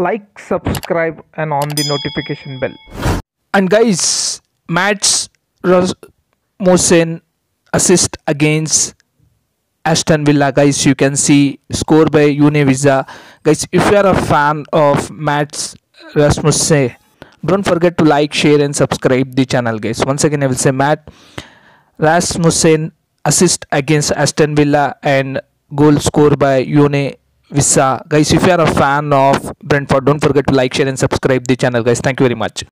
like, subscribe, and on the notification bell. And guys, Mads Rasmussen assist against Aston Villa. Guys, you can see score by Yoane Wissa. Guys, if you are a fan of Mads Rasmussen, don't forget to like, share, and subscribe the channel, guys. Once again, I will say Mads Rasmussen assist against Aston Villa and goal score by Yoane Wissa. Guys, if you are a fan of Brentford, don't forget to like, share, and subscribe the channel, guys. Thank you very much.